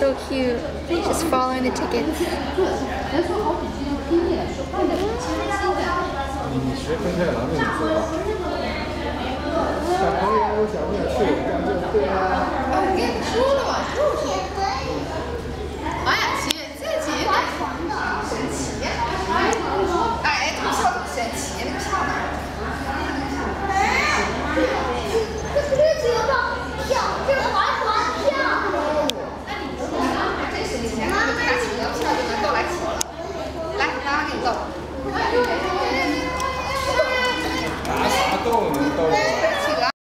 so cute. Just following the tickets. 逗你逗我